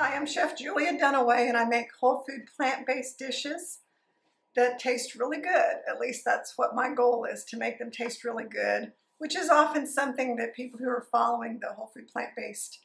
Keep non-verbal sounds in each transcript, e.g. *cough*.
Hi, I'm Chef Julia Dunaway and I make whole food plant-based dishes that taste really good. At least that's what my goal is, to make them taste really good, which is often something that people who are following the whole food plant-based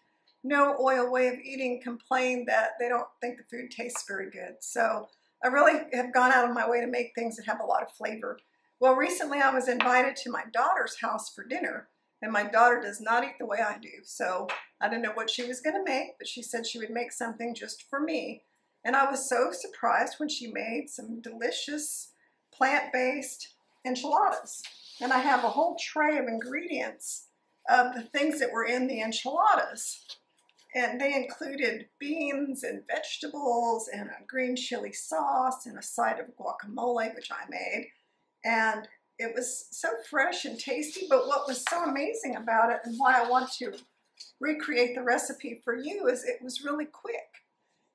no oil way of eating complain that they don't think the food tastes very good. So I really have gone out of my way to make things that have a lot of flavor. Well, recently I was invited to my daughter's house for dinner and my daughter does not eat the way I do. So I didn't know what she was going to make, but she said she would make something just for me. And I was so surprised when she made some delicious plant-based enchiladas. And I have a whole tray of ingredients of the things that were in the enchiladas. And they included beans and vegetables and a green chili sauce and a side of guacamole, which I made. And it was so fresh and tasty, but what was so amazing about it and why I want to recreate the recipe for you is it was really quick.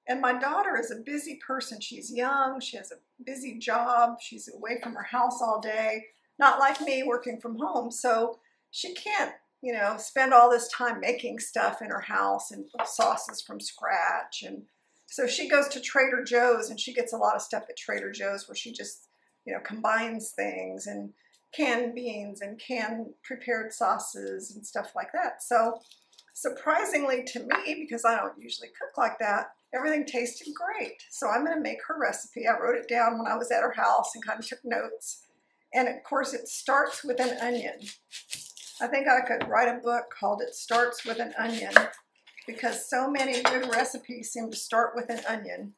And my daughter is a busy person. She's young, she has a busy job, she's away from her house all day, not like me working from home. So she can't, you know, spend all this time making stuff in her house and sauces from scratch. And so she goes to Trader Joe's and she gets a lot of stuff at Trader Joe's where she just you know, combines things and canned beans and canned prepared sauces and stuff like that. So surprisingly to me, because I don't usually cook like that, everything tasted great. So I'm gonna make her recipe. I wrote it down when I was at her house and kind of took notes. And of course it starts with an onion. I think I could write a book called It Starts with an Onion because so many good recipes seem to start with an onion.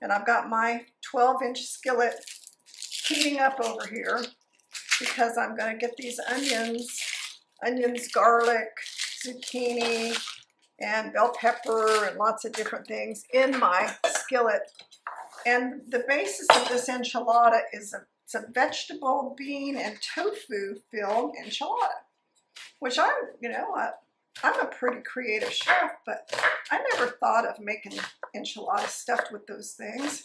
And I've got my 12 inch skillet heating up over here because I'm going to get these onions, onions, garlic, zucchini, and bell pepper and lots of different things in my skillet. And the basis of this enchilada is a, it's a vegetable, bean, and tofu filled enchilada, which I'm, you know, I, I'm a pretty creative chef, but I never thought of making enchiladas stuffed with those things.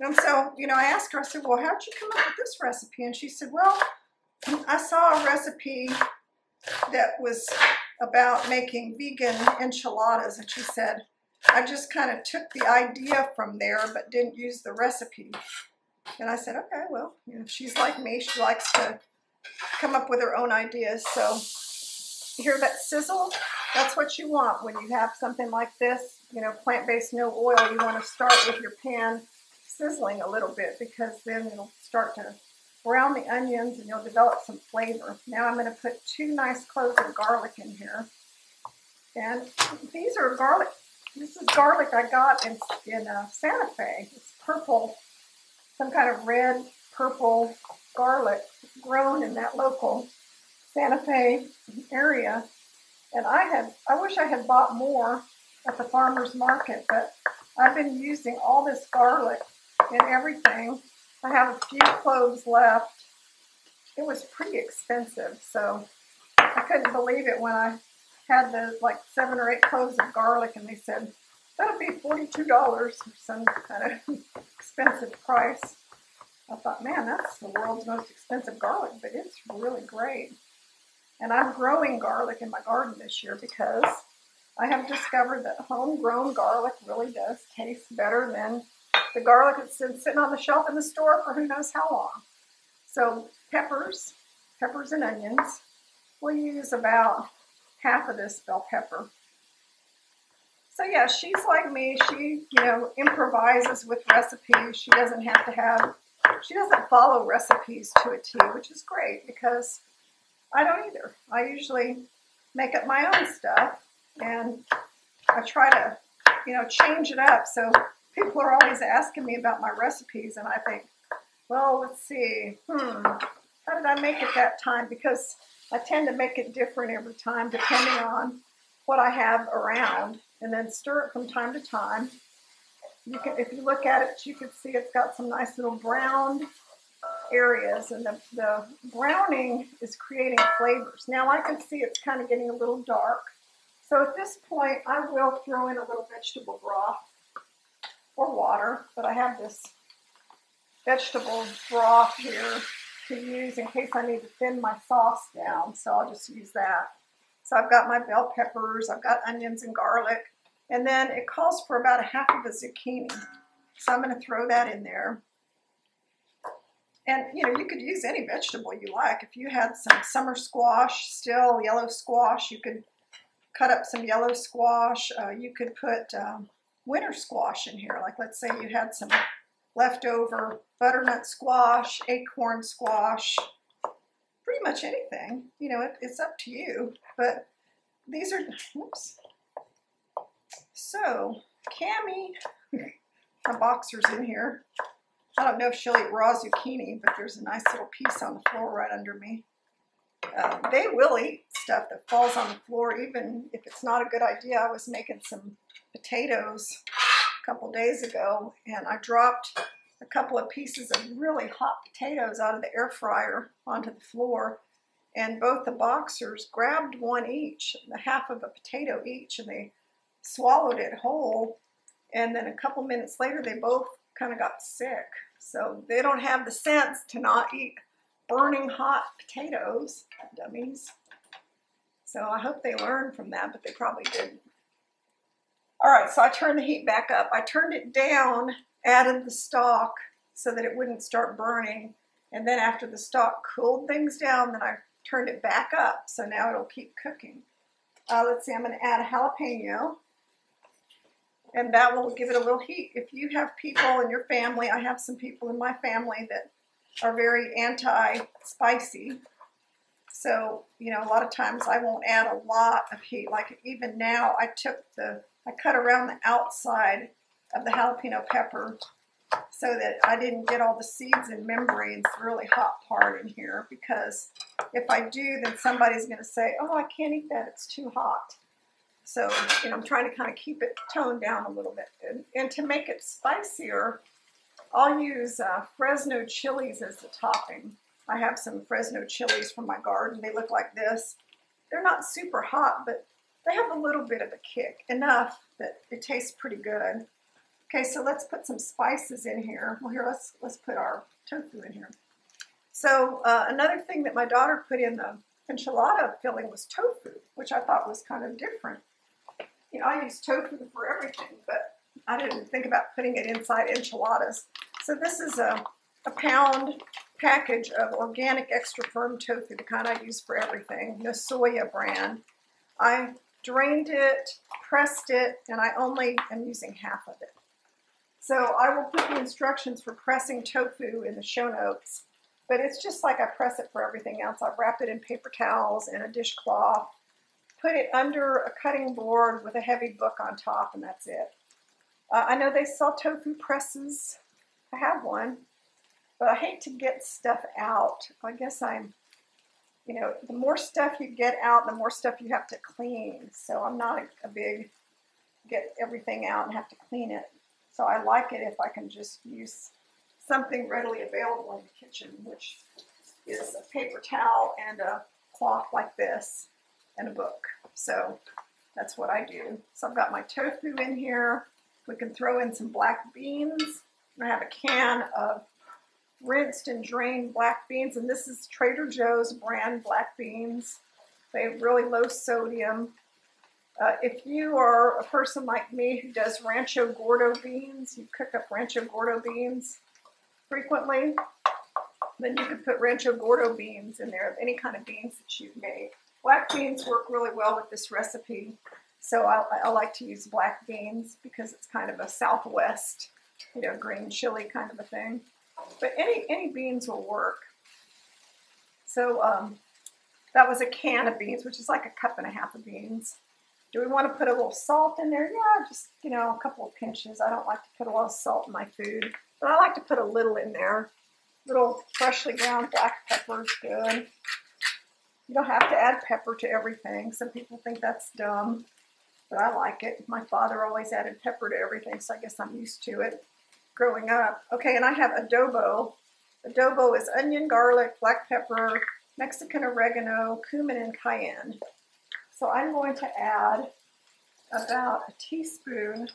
And so, you know, I asked her, I said, well, how'd you come up with this recipe? And she said, well, I saw a recipe that was about making vegan enchiladas. And she said, I just kind of took the idea from there, but didn't use the recipe. And I said, okay, well, you know, she's like me. She likes to come up with her own ideas. So you hear that sizzle? That's what you want when you have something like this, you know, plant-based, no oil. You want to start with your pan sizzling a little bit because then it'll start to brown the onions and you'll develop some flavor. Now I'm going to put two nice cloves of garlic in here. And these are garlic. This is garlic I got in, in uh, Santa Fe. It's purple, some kind of red, purple garlic grown in that local Santa Fe area. And I had, I wish I had bought more at the farmer's market, but I've been using all this garlic and everything. I have a few cloves left. It was pretty expensive, so I couldn't believe it when I had the like seven or eight cloves of garlic and they said, that'll be $42 or some kind of *laughs* expensive price. I thought, man, that's the world's most expensive garlic, but it's really great. And I'm growing garlic in my garden this year because I have discovered that homegrown garlic really does taste better than the garlic has been sitting on the shelf in the store for who knows how long. So peppers, peppers and onions. We'll use about half of this bell pepper. So yeah, she's like me. She, you know, improvises with recipes. She doesn't have to have, she doesn't follow recipes to a T, which is great because I don't either. I usually make up my own stuff and I try to, you know, change it up. So people are always asking me about my recipes, and I think, well, let's see, hmm, how did I make it that time? Because I tend to make it different every time depending on what I have around, and then stir it from time to time. You can, if you look at it, you can see it's got some nice little browned areas, and the, the browning is creating flavors. Now I can see it's kind of getting a little dark. So at this point, I will throw in a little vegetable broth or water, but I have this vegetable broth here to use in case I need to thin my sauce down, so I'll just use that. So I've got my bell peppers, I've got onions and garlic, And then it calls for about a half of a zucchini. So I'm going to throw that in there. And you know, you could use any vegetable you like. If you had some summer squash, still yellow squash, you could cut up some yellow squash. Uh, you could put um, winter squash in here. Like let's say you had some leftover butternut squash, acorn squash, pretty much anything. You know, it, it's up to you. But these are, whoops. So, Cami, *laughs* my boxer's in here. I don't know if she'll eat raw zucchini, but there's a nice little piece on the floor right under me. Uh, they will eat stuff that falls on the floor, even if it's not a good idea. I was making some potatoes a couple days ago, and I dropped a couple of pieces of really hot potatoes out of the air fryer onto the floor, and both the boxers grabbed one each, the half of a potato each, and they swallowed it whole. And then a couple minutes later, they both kind of got sick. So they don't have the sense to not eat burning hot potatoes, dummies. So I hope they learned from that, but they probably didn't. All right, so I turned the heat back up. I turned it down, added the stock so that it wouldn't start burning. And then after the stock cooled things down, then I turned it back up. So now it'll keep cooking. Uh, let's see, I'm going to add a jalapeno and that will give it a little heat. If you have people in your family, I have some people in my family that are very anti-spicy. So, you know, a lot of times I won't add a lot of heat. Like even now, I took the, I cut around the outside of the jalapeno pepper so that I didn't get all the seeds and membranes, really hot part in here. Because if I do, then somebody's going to say, oh, I can't eat that, it's too hot. So, you know, I'm trying to kind of keep it toned down a little bit. And, and to make it spicier, I'll use uh, Fresno chilies as the topping. I have some Fresno chilies from my garden. They look like this. They're not super hot, but they have a little bit of a kick, enough that it tastes pretty good. Okay, so let's put some spices in here. Well, here, let's, let's put our tofu in here. So uh, another thing that my daughter put in the enchilada filling was tofu, which I thought was kind of different you know, I use tofu for everything, but I didn't think about putting it inside enchiladas. So this is a, a pound package of organic extra firm tofu, the kind I use for everything, the soya brand. I drained it, pressed it, and I only am using half of it. So I will put the instructions for pressing tofu in the show notes, but it's just like I press it for everything else. I wrap it in paper towels and a dishcloth put it under a cutting board with a heavy book on top, and that's it. Uh, I know they sell tofu presses. I have one, but I hate to get stuff out. I guess I'm, you know, the more stuff you get out, the more stuff you have to clean. So I'm not a, a big get everything out and have to clean it. So I like it if I can just use something readily available in the kitchen, which is a paper towel and a cloth like this and a book. So that's what I do. So I've got my tofu in here. We can throw in some black beans. I have a can of rinsed and drained black beans, and this is Trader Joe's brand black beans. They have really low sodium. Uh, if you are a person like me who does Rancho Gordo beans, you cook up Rancho Gordo beans frequently, then you can put Rancho Gordo beans in there, any kind of beans that you've made. Black beans work really well with this recipe, so I, I like to use black beans because it's kind of a southwest, you know, green chili kind of a thing. But any, any beans will work. So um, that was a can of beans, which is like a cup and a half of beans. Do we want to put a little salt in there? Yeah, just, you know, a couple of pinches. I don't like to put a lot of salt in my food, but I like to put a little in there. Little freshly ground black pepper is good. You don't have to add pepper to everything. Some people think that's dumb, but I like it. My father always added pepper to everything, so I guess I'm used to it growing up. Okay, and I have adobo. Adobo is onion, garlic, black pepper, Mexican oregano, cumin, and cayenne. So I'm going to add about a teaspoon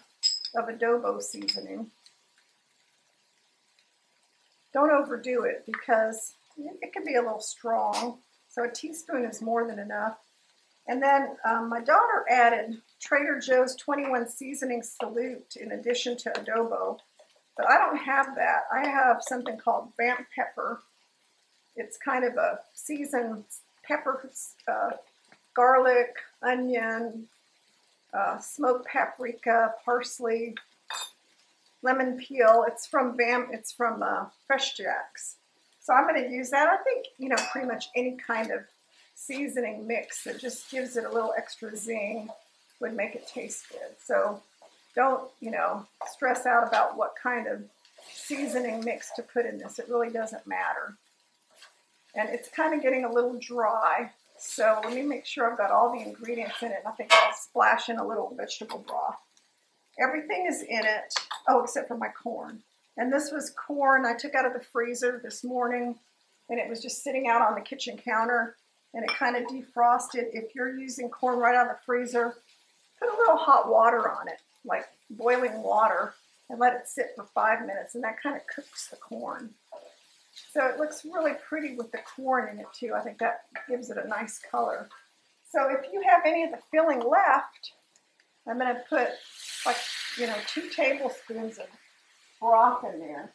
of adobo seasoning. Don't overdo it because it can be a little strong. So a teaspoon is more than enough. And then um, my daughter added Trader Joe's 21 Seasoning Salute in addition to adobo. But I don't have that. I have something called Vamp Pepper. It's kind of a seasoned pepper, uh, garlic, onion, uh, smoked paprika, parsley, lemon peel. It's from Vamp. It's from uh, Fresh Jax. So I'm going to use that. I think, you know, pretty much any kind of seasoning mix that just gives it a little extra zing would make it taste good. So don't, you know, stress out about what kind of seasoning mix to put in this. It really doesn't matter. And it's kind of getting a little dry. So let me make sure I've got all the ingredients in it. And I think I'll splash in a little vegetable broth. Everything is in it. Oh, except for my corn. And this was corn I took out of the freezer this morning. And it was just sitting out on the kitchen counter. And it kind of defrosted. If you're using corn right out of the freezer, put a little hot water on it like boiling water and let it sit for five minutes and that kind of cooks the corn. So it looks really pretty with the corn in it too. I think that gives it a nice color. So if you have any of the filling left, I'm going to put like, you know, two tablespoons of broth in there.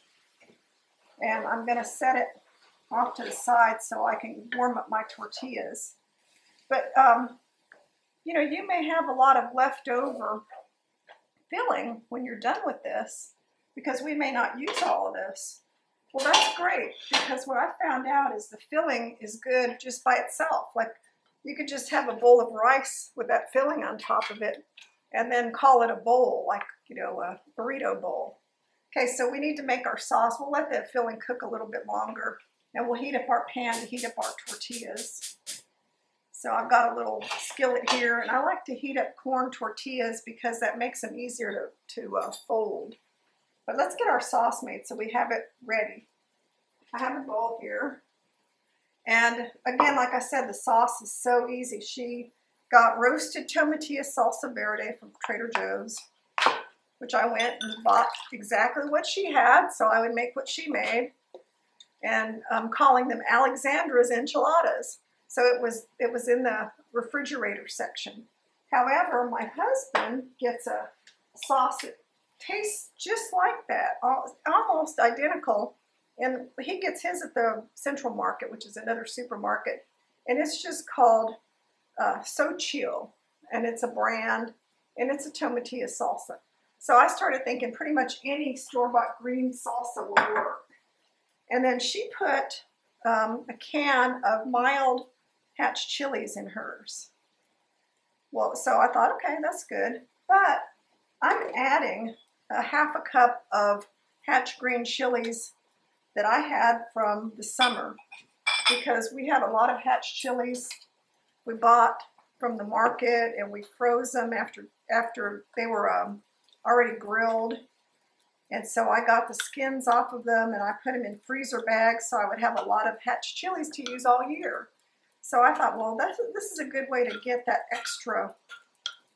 And I'm going to set it off to the side so I can warm up my tortillas. But, um, you know, you may have a lot of leftover filling when you're done with this because we may not use all of this. Well, that's great because what I found out is the filling is good just by itself. Like you could just have a bowl of rice with that filling on top of it and then call it a bowl, like, you know, a burrito bowl. Okay, so we need to make our sauce. We'll let that filling cook a little bit longer and we'll heat up our pan to heat up our tortillas. So I've got a little skillet here, and I like to heat up corn tortillas because that makes them easier to, to uh, fold. But let's get our sauce made so we have it ready. I have a bowl here. And again, like I said, the sauce is so easy. She got roasted tomatilla salsa verde from Trader Joe's, which I went and bought exactly what she had, so I would make what she made. And I'm calling them Alexandra's enchiladas. So it was, it was in the refrigerator section. However, my husband gets a sauce that tastes just like that, almost identical. And he gets his at the Central Market, which is another supermarket. And it's just called uh, Xochitl. And it's a brand, and it's a tomatilla salsa. So I started thinking pretty much any store-bought green salsa will work. And then she put um, a can of mild hatch chilies in hers. Well, so I thought, okay, that's good. But I'm adding a half a cup of hatch green chilies that I had from the summer because we had a lot of hatch chilies we bought from the market and we froze them after after they were um, already grilled. And so I got the skins off of them and I put them in freezer bags so I would have a lot of hatch chilies to use all year. So I thought, well, this is a good way to get that extra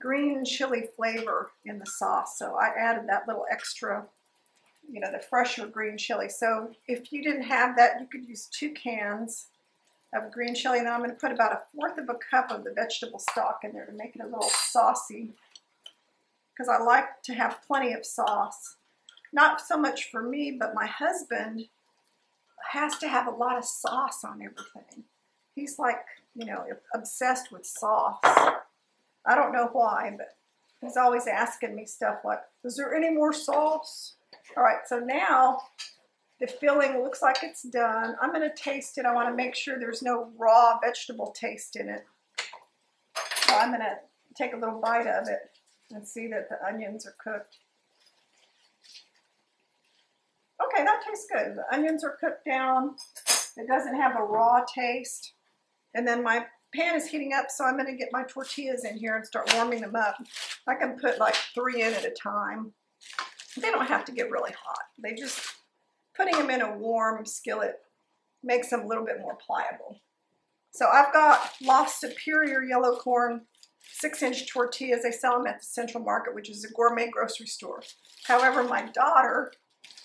green chili flavor in the sauce. So I added that little extra, you know, the fresher green chili. So if you didn't have that, you could use two cans of green chili. And I'm going to put about a fourth of a cup of the vegetable stock in there to make it a little saucy. Because I like to have plenty of sauce. Not so much for me, but my husband has to have a lot of sauce on everything he's like, you know, obsessed with sauce. I don't know why, but he's always asking me stuff like, is there any more sauce? All right, so now the filling looks like it's done. I'm going to taste it. I want to make sure there's no raw vegetable taste in it. So I'm going to take a little bite of it and see that the onions are cooked. That tastes good. The onions are cooked down. It doesn't have a raw taste. And then my pan is heating up, so I'm going to get my tortillas in here and start warming them up. I can put like three in at a time. They don't have to get really hot. They just, putting them in a warm skillet makes them a little bit more pliable. So I've got Loft Superior Yellow Corn 6-inch tortillas. They sell them at the Central Market, which is a gourmet grocery store. However, my daughter,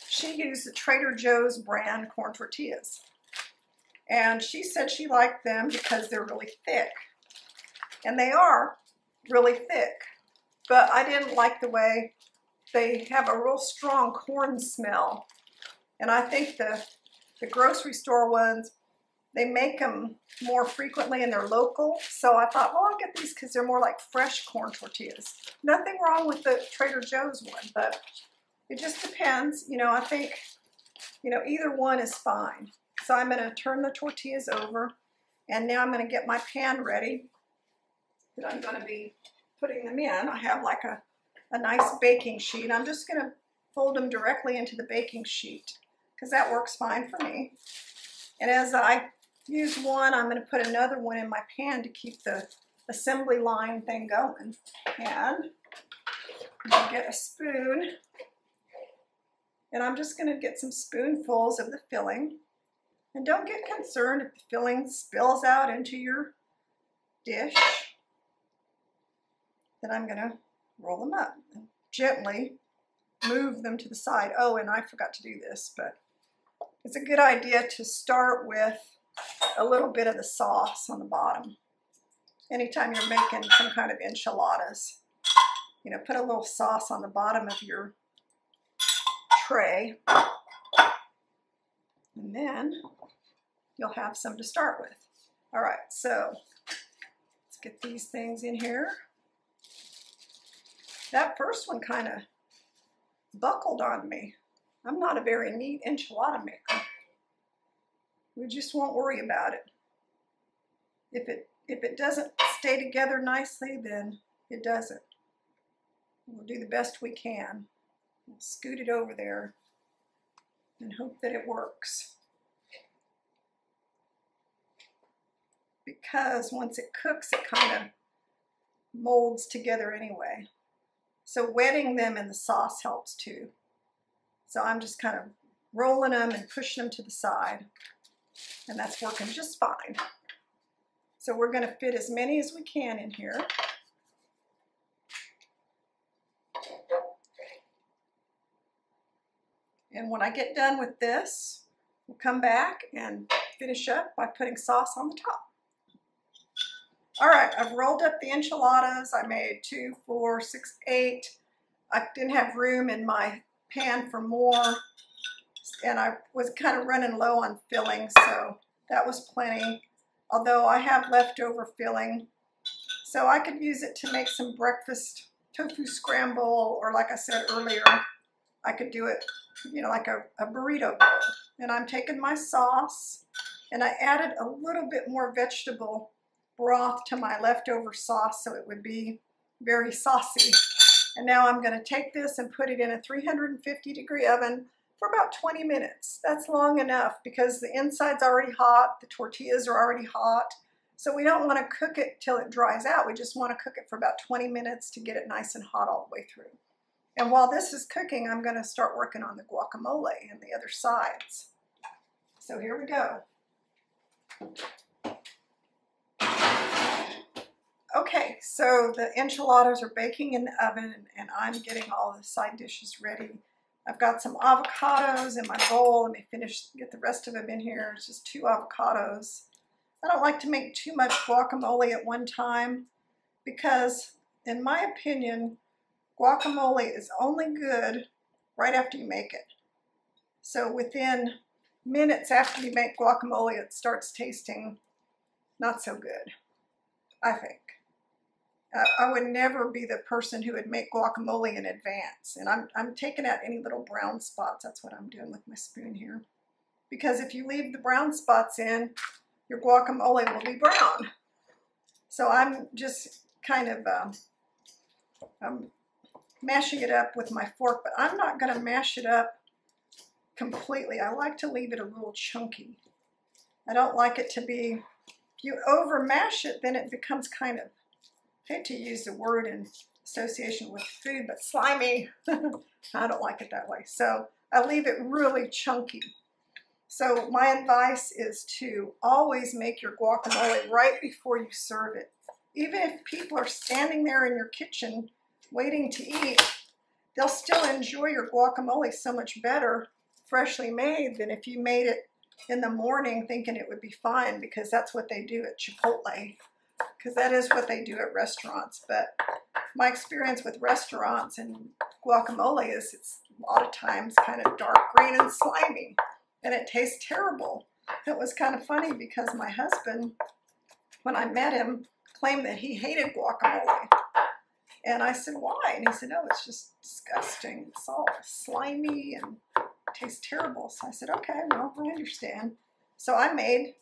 she used the Trader Joe's brand corn tortillas. And she said she liked them because they're really thick. And they are really thick, but I didn't like the way they have a real strong corn smell. And I think the, the grocery store ones, they make them more frequently and they're local. So I thought, well, I'll get these because they're more like fresh corn tortillas. Nothing wrong with the Trader Joe's one, but it just depends. You know, I think, you know, either one is fine. So I'm going to turn the tortillas over and now I'm going to get my pan ready that I'm going to be putting them in. I have like a, a nice baking sheet. I'm just going to fold them directly into the baking sheet because that works fine for me. And as I use one, I'm going to put another one in my pan to keep the assembly line thing going. And get a spoon. And I'm just going to get some spoonfuls of the filling. And don't get concerned if the filling spills out into your dish. Then I'm going to roll them up and gently move them to the side. Oh, and I forgot to do this, but it's a good idea to start with a little bit of the sauce on the bottom. Anytime you're making some kind of enchiladas, you know, put a little sauce on the bottom of your tray. And then you'll have some to start with. All right, so let's get these things in here. That first one kind of buckled on me. I'm not a very neat enchilada maker. We just won't worry about it. If it if it doesn't stay together nicely, then it doesn't. We'll do the best we can. We'll scoot it over there and hope that it works. Because once it cooks, it kind of molds together anyway. So wetting them in the sauce helps too. So I'm just kind of rolling them and pushing them to the side. And that's working just fine. So we're going to fit as many as we can in here. And when I get done with this, we'll come back and finish up by putting sauce on the top. All right, I've rolled up the enchiladas. I made two, four, six, eight. I didn't have room in my pan for more, and I was kind of running low on filling, so that was plenty. Although I have leftover filling, so I could use it to make some breakfast tofu scramble, or like I said earlier, I could do it, you know, like a, a burrito bowl. And I'm taking my sauce, and I added a little bit more vegetable broth to my leftover sauce so it would be very saucy. And now I'm going to take this and put it in a 350 degree oven for about 20 minutes. That's long enough because the inside's already hot, the tortillas are already hot. So we don't want to cook it till it dries out. We just want to cook it for about 20 minutes to get it nice and hot all the way through. And while this is cooking, I'm going to start working on the guacamole and the other sides. So here we go. Okay, so the enchiladas are baking in the oven and I'm getting all the side dishes ready. I've got some avocados in my bowl. Let me finish, get the rest of them in here. It's just two avocados. I don't like to make too much guacamole at one time because, in my opinion, guacamole is only good right after you make it. So within minutes after you make guacamole, it starts tasting not so good, I think. I would never be the person who would make guacamole in advance. And I'm, I'm taking out any little brown spots. That's what I'm doing with my spoon here. Because if you leave the brown spots in, your guacamole will be brown. So I'm just kind of um, I'm mashing it up with my fork, but I'm not going to mash it up completely. I like to leave it a little chunky. I don't like it to be, if you over mash it, then it becomes kind of I hate to use the word in association with food, but slimy. *laughs* I don't like it that way. So I leave it really chunky. So my advice is to always make your guacamole right before you serve it. Even if people are standing there in your kitchen waiting to eat, they'll still enjoy your guacamole so much better freshly made than if you made it in the morning thinking it would be fine because that's what they do at Chipotle because that is what they do at restaurants. But my experience with restaurants and guacamole is it's a lot of times kind of dark green and slimy, and it tastes terrible. It was kind of funny because my husband, when I met him, claimed that he hated guacamole. And I said, why? And he said, no, it's just disgusting. It's all slimy and tastes terrible. So I said, okay, well, I understand. So I made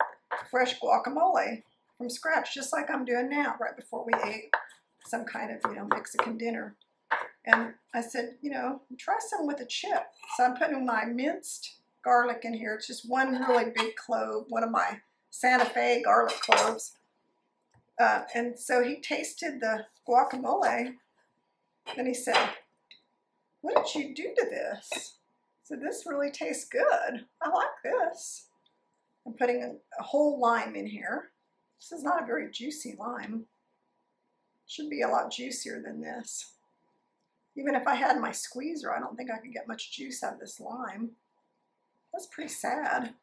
fresh guacamole from scratch, just like I'm doing now, right before we ate some kind of, you know, Mexican dinner. And I said, you know, try some with a chip. So I'm putting my minced garlic in here. It's just one really big clove, one of my Santa Fe garlic cloves. Uh, and so he tasted the guacamole and he said, what did you do to this? So this really tastes good. I like this. I'm putting a, a whole lime in here. This is not a very juicy lime. Should be a lot juicier than this. Even if I had my squeezer, I don't think I could get much juice out of this lime. That's pretty sad.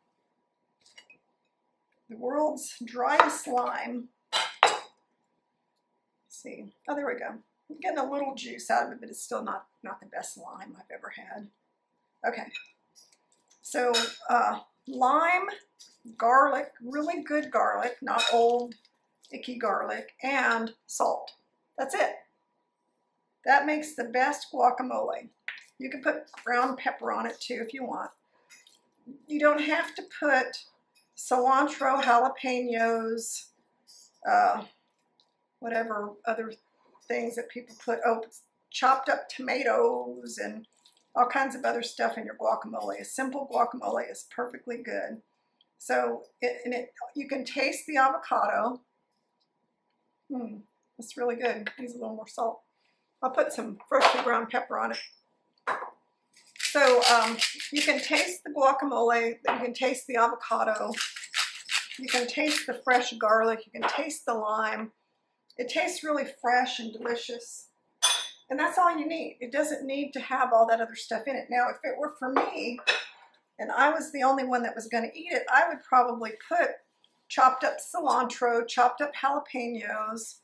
The world's driest lime see. Oh, there we go. I'm getting a little juice out of it, but it's still not, not the best lime I've ever had. Okay. So uh, lime, garlic, really good garlic, not old icky garlic, and salt. That's it. That makes the best guacamole. You can put brown pepper on it too if you want. You don't have to put cilantro, jalapenos, uh, whatever other things that people put, oh, chopped up tomatoes and all kinds of other stuff in your guacamole. A simple guacamole is perfectly good. So, it, and it, you can taste the avocado. Hmm, it's really good. Needs a little more salt. I'll put some freshly ground pepper on it. So um, you can taste the guacamole, you can taste the avocado, you can taste the fresh garlic, you can taste the lime, it tastes really fresh and delicious. And that's all you need. It doesn't need to have all that other stuff in it. Now, if it were for me, and I was the only one that was going to eat it, I would probably put chopped up cilantro, chopped up jalapenos,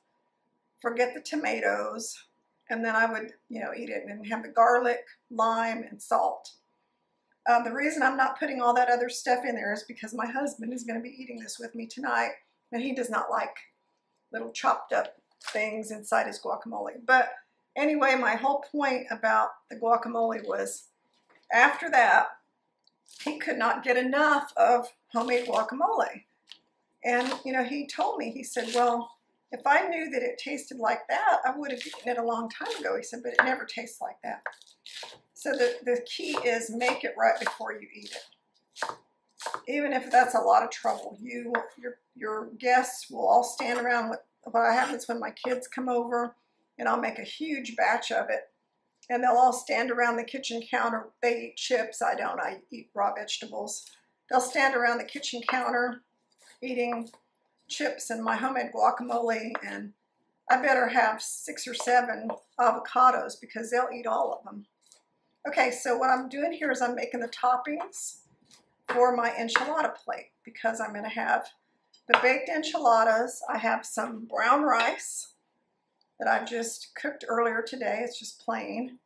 forget the tomatoes, and then I would, you know, eat it and have the garlic, lime, and salt. Uh, the reason I'm not putting all that other stuff in there is because my husband is going to be eating this with me tonight, and he does not like little chopped up things inside his guacamole. But anyway, my whole point about the guacamole was after that, he could not get enough of homemade guacamole. And, you know, he told me, he said, well, if I knew that it tasted like that, I would have eaten it a long time ago. He said, but it never tastes like that. So the, the key is make it right before you eat it even if that's a lot of trouble, you your your guests will all stand around. What what happens when my kids come over, and I'll make a huge batch of it, and they'll all stand around the kitchen counter. They eat chips. I don't. I eat raw vegetables. They'll stand around the kitchen counter eating chips and my homemade guacamole, and I better have six or seven avocados because they'll eat all of them. Okay, so what I'm doing here is I'm making the toppings for my enchilada plate because I'm going to have the baked enchiladas. I have some brown rice that I've just cooked earlier today. It's just plain.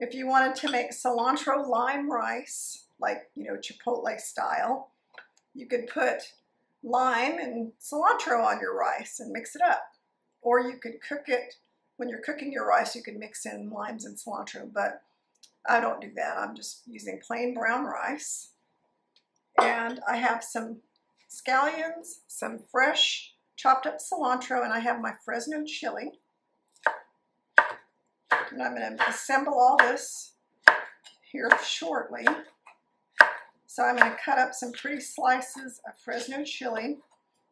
If you wanted to make cilantro lime rice, like, you know, Chipotle style, you could put lime and cilantro on your rice and mix it up. Or you could cook it, when you're cooking your rice, you could mix in limes and cilantro, but I don't do that. I'm just using plain brown rice. And I have some scallions, some fresh chopped up cilantro, and I have my Fresno chili. And I'm going to assemble all this here shortly. So I'm going to cut up some pretty slices of Fresno chili.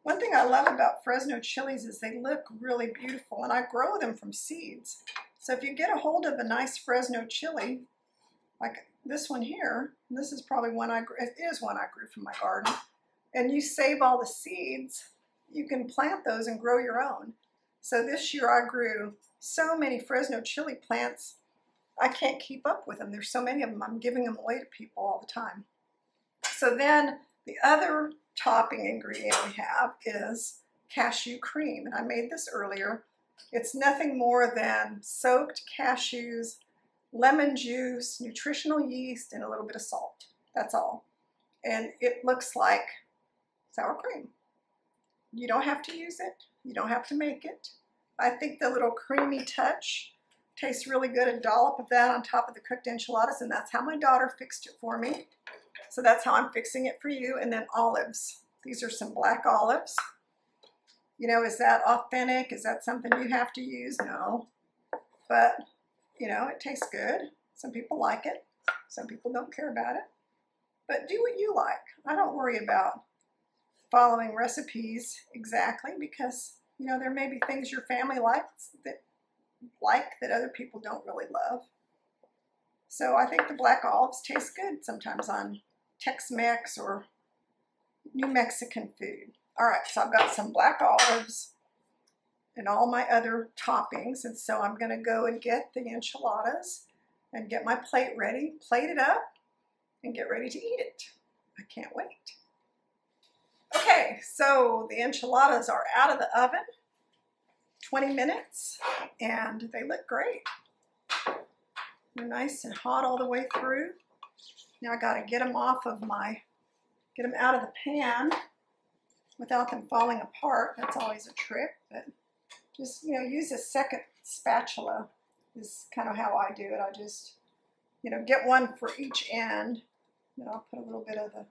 One thing I love about Fresno chilies is they look really beautiful, and I grow them from seeds. So if you get a hold of a nice Fresno chili, like this one here, this is probably one I it is one I grew from my garden, and you save all the seeds, you can plant those and grow your own. So this year I grew so many Fresno chili plants, I can't keep up with them. There's so many of them, I'm giving them away to people all the time. So then the other topping ingredient we have is cashew cream. And I made this earlier. It's nothing more than soaked cashews, lemon juice, nutritional yeast, and a little bit of salt. That's all. And it looks like sour cream. You don't have to use it. You don't have to make it. I think the little creamy touch tastes really good. A dollop of that on top of the cooked enchiladas, and that's how my daughter fixed it for me. So that's how I'm fixing it for you. And then olives. These are some black olives. You know, is that authentic? Is that something you have to use? No. But, you know, it tastes good. Some people like it. Some people don't care about it. But do what you like. I don't worry about following recipes exactly because, you know, there may be things your family likes that like that other people don't really love. So I think the black olives taste good sometimes on Tex-Mex or New Mexican food. All right, so I've got some black olives and all my other toppings. And so I'm gonna go and get the enchiladas and get my plate ready, plate it up, and get ready to eat it. I can't wait. Okay, so the enchiladas are out of the oven, 20 minutes, and they look great. They're nice and hot all the way through. Now I gotta get them off of my, get them out of the pan without them falling apart. That's always a trick, but just, you know, use a second spatula is kind of how I do it. I just, you know, get one for each end. Then I'll put a little bit of the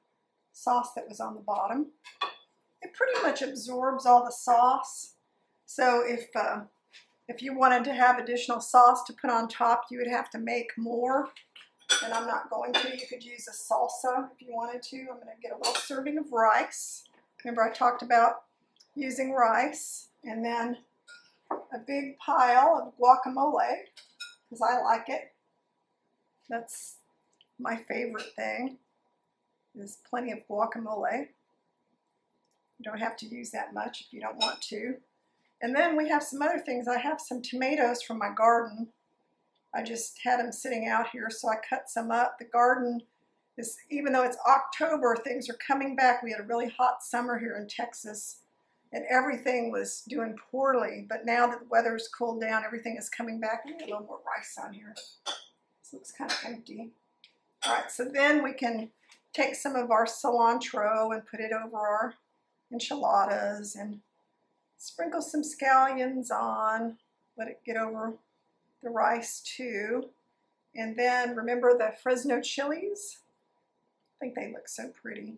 sauce that was on the bottom. It pretty much absorbs all the sauce. So if, uh, if you wanted to have additional sauce to put on top, you would have to make more. And I'm not going to. You could use a salsa if you wanted to. I'm going to get a little serving of rice. Remember I talked about using rice. And then a big pile of guacamole because I like it. That's my favorite thing. There's plenty of guacamole. You don't have to use that much if you don't want to. And then we have some other things. I have some tomatoes from my garden. I just had them sitting out here, so I cut some up. The garden is, even though it's October, things are coming back. We had a really hot summer here in Texas, and everything was doing poorly. But now that the weather's cooled down, everything is coming back. We need a little more rice on here. This looks kind of empty. All right, so then we can take some of our cilantro and put it over our enchiladas and sprinkle some scallions on. Let it get over the rice too. And then remember the Fresno chilies? I think they look so pretty.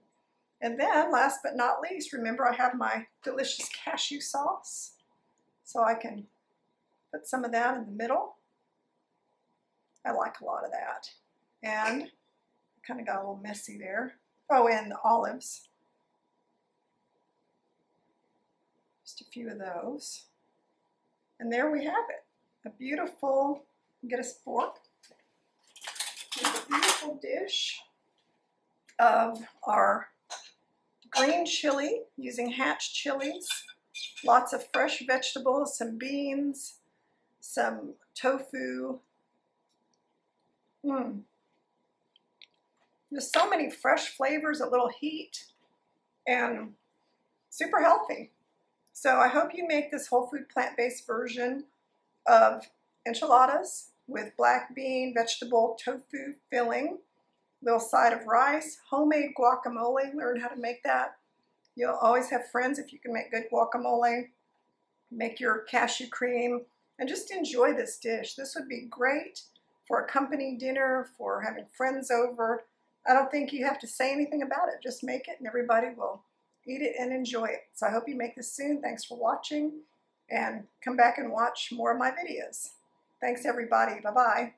And then last but not least, remember I have my delicious cashew sauce. So I can put some of that in the middle. I like a lot of that. And kind of got a little messy there. Oh, and the olives. Just a few of those. And there we have it. A beautiful, get a fork, a beautiful dish of our green chili using hatch chilies. Lots of fresh vegetables, some beans, some tofu. Mmm, there's so many fresh flavors, a little heat, and super healthy. So I hope you make this whole food plant-based version of enchiladas with black bean, vegetable, tofu filling, little side of rice, homemade guacamole, learn how to make that. You'll always have friends if you can make good guacamole. Make your cashew cream and just enjoy this dish. This would be great for a company dinner, for having friends over. I don't think you have to say anything about it. Just make it and everybody will eat it and enjoy it. So I hope you make this soon. Thanks for watching and come back and watch more of my videos. Thanks everybody. Bye-bye.